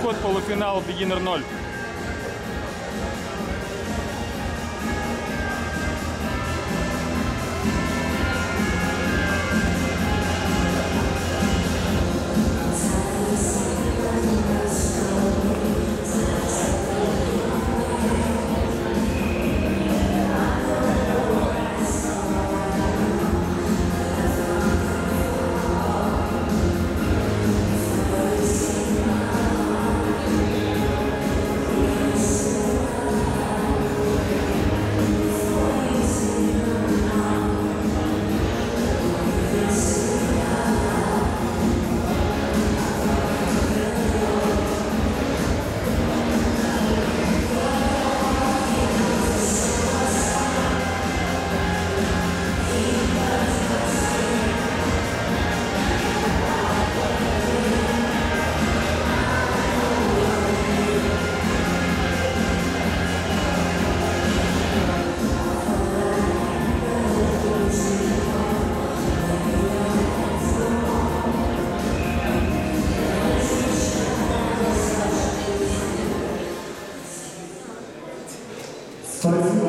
заход, полуфинал Бегинер 0. Спасибо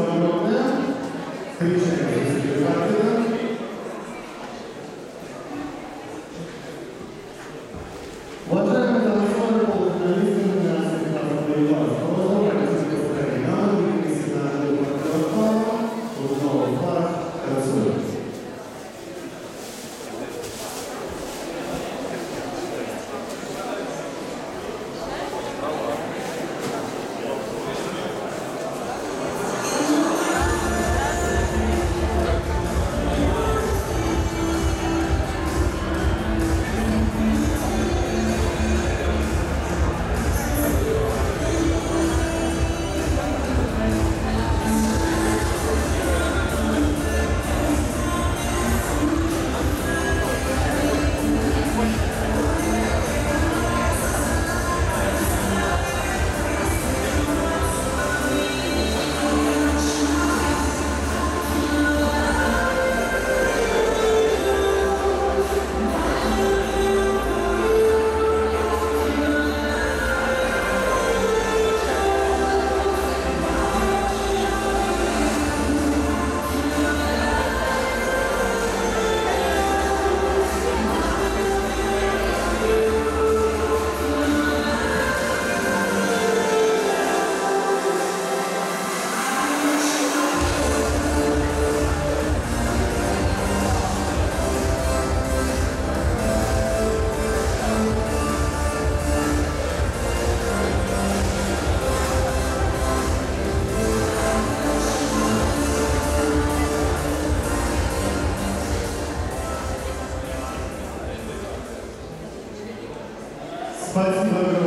Спасибо.